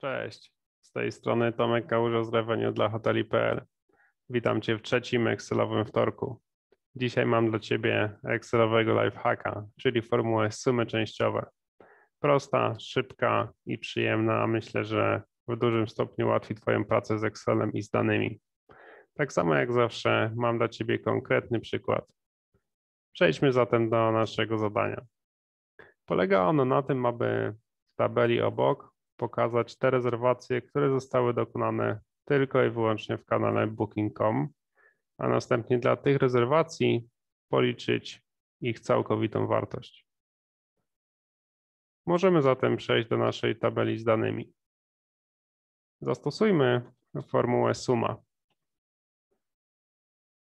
Cześć, z tej strony Tomek Kałuża z Revenue dla hoteli.pl. Witam Cię w trzecim Excelowym wtorku. Dzisiaj mam dla Ciebie Excelowego lifehacka, czyli formułę sumy częściowe. Prosta, szybka i przyjemna, a myślę, że w dużym stopniu ułatwi Twoją pracę z Excelem i z danymi. Tak samo jak zawsze mam dla Ciebie konkretny przykład. Przejdźmy zatem do naszego zadania. Polega ono na tym, aby w tabeli obok pokazać te rezerwacje, które zostały dokonane tylko i wyłącznie w kanale Booking.com, a następnie dla tych rezerwacji policzyć ich całkowitą wartość. Możemy zatem przejść do naszej tabeli z danymi. Zastosujmy formułę suma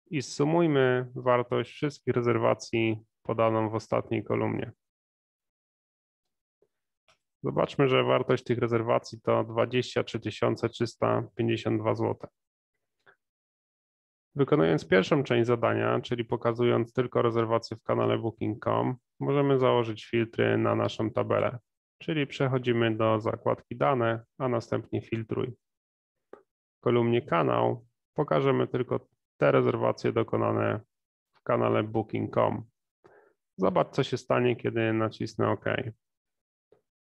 i sumujmy wartość wszystkich rezerwacji podaną w ostatniej kolumnie. Zobaczmy, że wartość tych rezerwacji to 23 352 zł. Wykonując pierwszą część zadania, czyli pokazując tylko rezerwacje w kanale Booking.com, możemy założyć filtry na naszą tabelę, czyli przechodzimy do zakładki dane, a następnie filtruj. W kolumnie kanał pokażemy tylko te rezerwacje dokonane w kanale Booking.com. Zobacz, co się stanie, kiedy nacisnę OK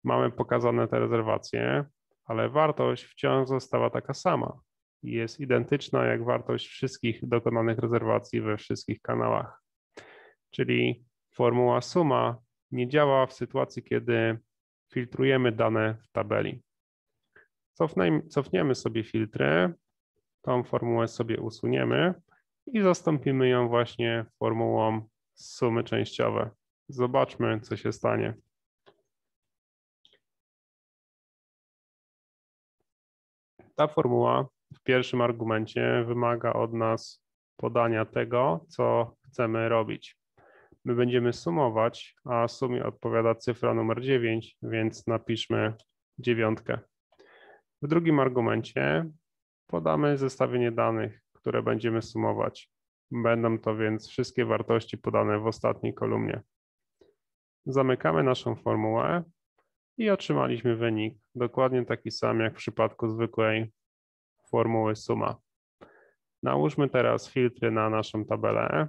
mamy pokazane te rezerwacje, ale wartość wciąż została taka sama i jest identyczna jak wartość wszystkich dokonanych rezerwacji we wszystkich kanałach. Czyli formuła suma nie działa w sytuacji, kiedy filtrujemy dane w tabeli. Cofniemy sobie filtry, tą formułę sobie usuniemy i zastąpimy ją właśnie formułą sumy częściowe. Zobaczmy, co się stanie. Ta formuła w pierwszym argumencie wymaga od nas podania tego, co chcemy robić. My będziemy sumować, a sumie odpowiada cyfra numer 9, więc napiszmy dziewiątkę. W drugim argumencie podamy zestawienie danych, które będziemy sumować. Będą to więc wszystkie wartości podane w ostatniej kolumnie. Zamykamy naszą formułę i otrzymaliśmy wynik dokładnie taki sam jak w przypadku zwykłej formuły suma. Nałóżmy teraz filtry na naszą tabelę,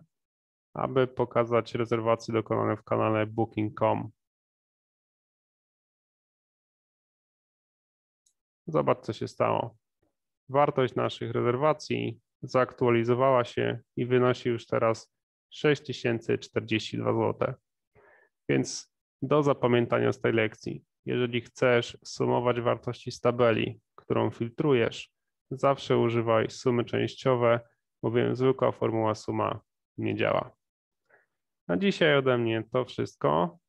aby pokazać rezerwacje dokonane w kanale Booking.com. Zobacz, co się stało. Wartość naszych rezerwacji zaktualizowała się i wynosi już teraz 6042 zł. Więc do zapamiętania z tej lekcji. Jeżeli chcesz sumować wartości z tabeli, którą filtrujesz, zawsze używaj sumy częściowe, bowiem zwykła formuła suma nie działa. Na dzisiaj ode mnie to wszystko.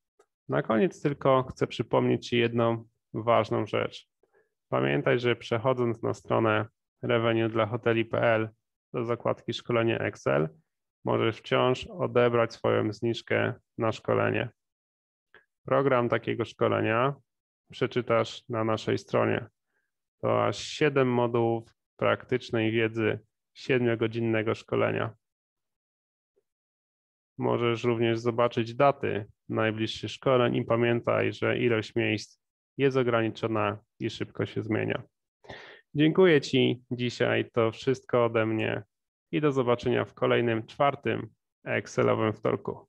Na koniec tylko chcę przypomnieć Ci jedną ważną rzecz. Pamiętaj, że przechodząc na stronę revenue dla hoteli.pl do zakładki szkolenie Excel, możesz wciąż odebrać swoją zniżkę na szkolenie. Program takiego szkolenia przeczytasz na naszej stronie. To aż 7 modułów praktycznej wiedzy 7-godzinnego szkolenia. Możesz również zobaczyć daty najbliższych szkoleń i pamiętaj, że ilość miejsc jest ograniczona i szybko się zmienia. Dziękuję Ci dzisiaj. To wszystko ode mnie i do zobaczenia w kolejnym czwartym Excelowym wtorku.